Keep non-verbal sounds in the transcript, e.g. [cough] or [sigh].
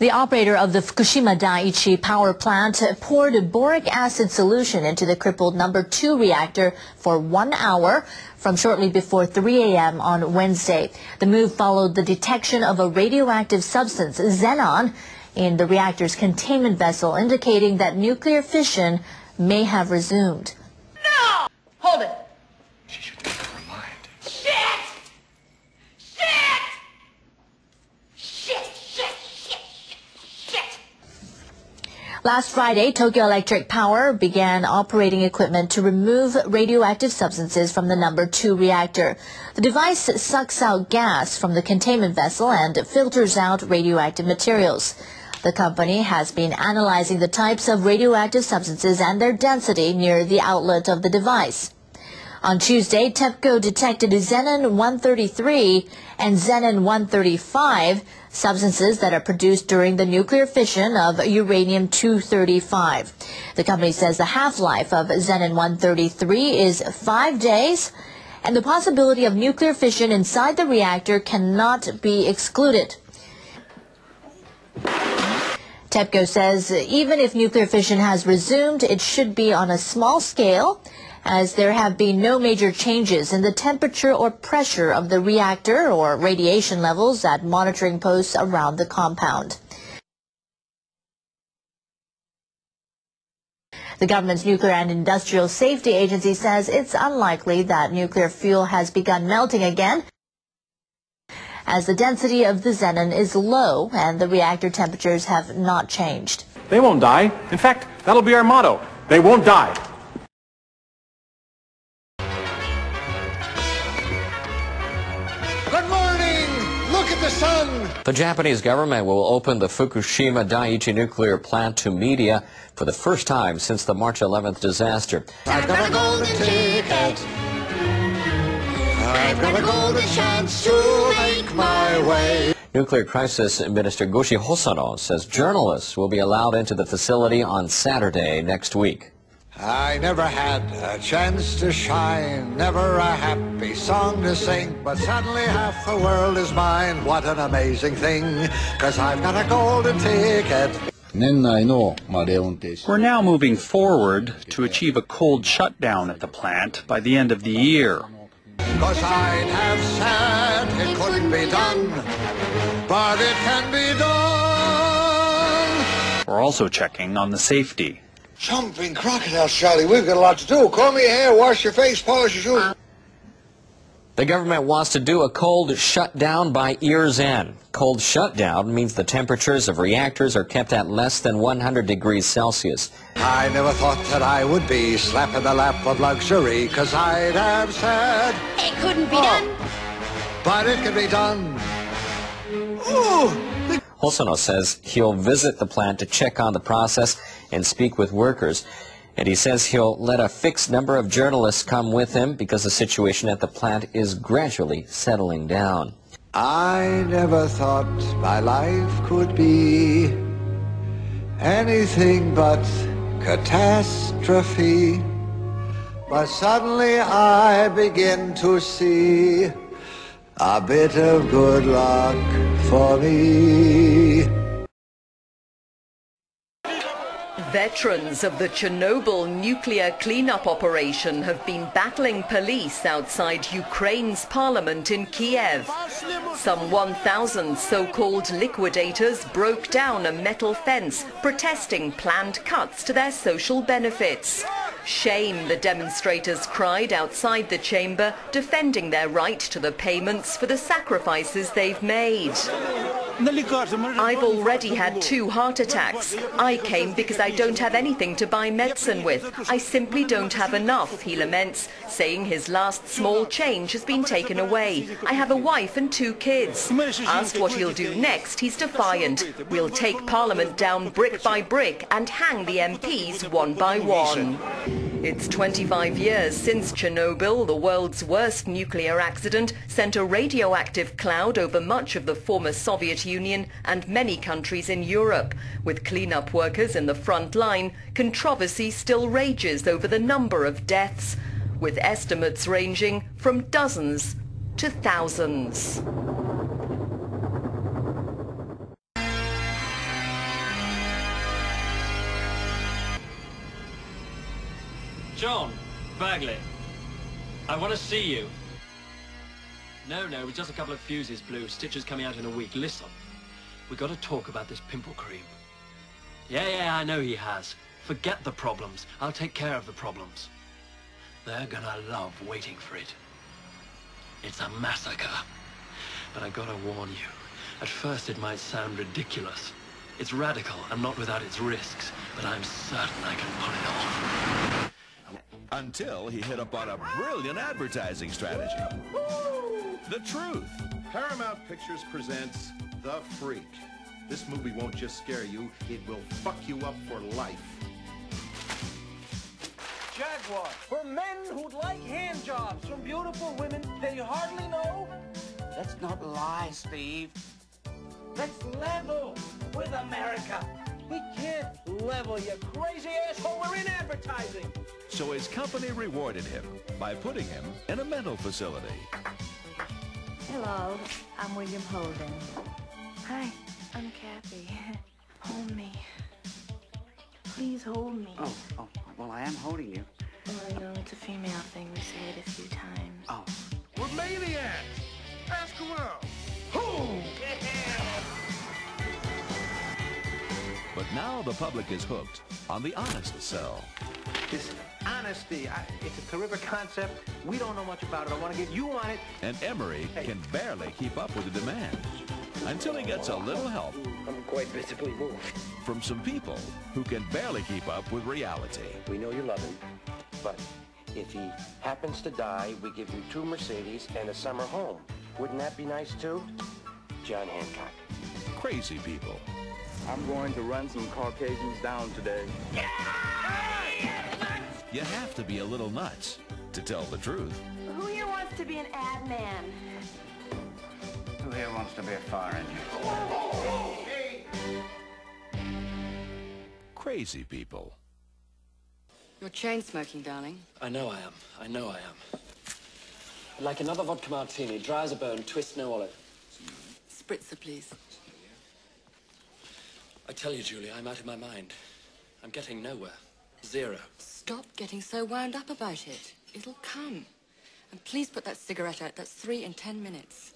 The operator of the Fukushima Daiichi power plant poured boric acid solution into the crippled number 2 reactor for one hour from shortly before 3 a.m. on Wednesday. The move followed the detection of a radioactive substance, xenon, in the reactor's containment vessel, indicating that nuclear fission may have resumed. No! Hold it. Last Friday, Tokyo Electric Power began operating equipment to remove radioactive substances from the number 2 reactor. The device sucks out gas from the containment vessel and filters out radioactive materials. The company has been analyzing the types of radioactive substances and their density near the outlet of the device. On Tuesday, TEPCO detected xenon-133 and xenon-135, substances that are produced during the nuclear fission of uranium-235. The company says the half-life of xenon-133 is five days, and the possibility of nuclear fission inside the reactor cannot be excluded. TEPCO says even if nuclear fission has resumed, it should be on a small scale as there have been no major changes in the temperature or pressure of the reactor or radiation levels at monitoring posts around the compound. The government's Nuclear and Industrial Safety Agency says it's unlikely that nuclear fuel has begun melting again as the density of the xenon is low and the reactor temperatures have not changed. They won't die. In fact, that'll be our motto. They won't die. The sun. The Japanese government will open the Fukushima Daiichi nuclear plant to media for the first time since the March 11th disaster. I've got a golden ticket. I've got a golden chance to make my way. Nuclear Crisis Minister Goshi Hosono says journalists will be allowed into the facility on Saturday next week. I never had a chance to shine, never a happy song to sing, but suddenly half the world is mine. What an amazing thing, cause I've got a golden ticket. We're now moving forward to achieve a cold shutdown at the plant by the end of the year. Cause I'd have said it couldn't be done, but it can be done. We're also checking on the safety. Jumping crocodiles, Charlie. We've got a lot to do. Comb your hair, wash your face, polish your shoes. The government wants to do a cold shutdown by year's end. Cold shutdown means the temperatures of reactors are kept at less than 100 degrees Celsius. I never thought that I would be slapping the lap of luxury, cause I'd have said... It couldn't be oh, done. But it can be done. Ooh! Hosono says he'll visit the plant to check on the process and speak with workers. And he says he'll let a fixed number of journalists come with him because the situation at the plant is gradually settling down. I never thought my life could be anything but catastrophe. But suddenly I begin to see a bit of good luck for me. Veterans of the Chernobyl nuclear cleanup operation have been battling police outside Ukraine's parliament in Kiev. Some 1,000 so-called liquidators broke down a metal fence protesting planned cuts to their social benefits. Shame, the demonstrators cried outside the chamber, defending their right to the payments for the sacrifices they've made. I've already had two heart attacks. I came because I don't have anything to buy medicine with. I simply don't have enough, he laments, saying his last small change has been taken away. I have a wife and two kids. Asked what he'll do next, he's defiant. We'll take Parliament down brick by brick and hang the MPs one by one. It's 25 years since Chernobyl, the world's worst nuclear accident, sent a radioactive cloud over much of the former Soviet Union and many countries in Europe. With cleanup workers in the front line, controversy still rages over the number of deaths, with estimates ranging from dozens to thousands. John, Bagley, I want to see you. No, no, it's just a couple of fuses blew. Stitcher's coming out in a week. Listen, we got to talk about this pimple cream. Yeah, yeah, I know he has. Forget the problems. I'll take care of the problems. They're gonna love waiting for it. It's a massacre. But I gotta warn you, at first it might sound ridiculous. It's radical and not without its risks, but I'm certain I can pull it off. Until he hit upon a brilliant advertising strategy. The truth. Paramount Pictures presents The Freak. This movie won't just scare you, it will fuck you up for life. Jaguar, for men who'd like hand jobs from beautiful women they hardly know. Let's not lie, Steve. Let's level with America. We can't level, you crazy asshole. We're in advertising. So his company rewarded him by putting him in a mental facility. Hello, I'm William Holden. Hi, I'm Kathy. [laughs] Hold me. Please hold me. Oh, oh, well, I am holding you. Oh, I know, it's a female thing. We say it a few times. Oh. We're maniacs! Ask around. Who? But now the public is hooked on the honest sell. This honesty, I, it's a terrific concept. We don't know much about it. I want to get you on it. And Emery can barely keep up with the demand until he gets a little help. I'm quite visibly moved. From some people who can barely keep up with reality. We know you love him, but if he happens to die, we give you two Mercedes and a summer home. Wouldn't that be nice too? John Hancock. Crazy people. I'm going to run some Caucasians down today. You have to be a little nuts to tell the truth. Who here wants to be an ad man? Who here wants to be a fire engine? Crazy people. You're chain smoking, darling. I know I am. I know I am. I'd Like another vodka martini, dry as a bone, twist no olive. Spritzer, please. I tell you, Julie, I'm out of my mind. I'm getting nowhere. Zero. Stop getting so wound up about it. It'll come. And please put that cigarette out. That's three in ten minutes.